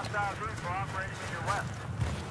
hostile vehicle operating in your west.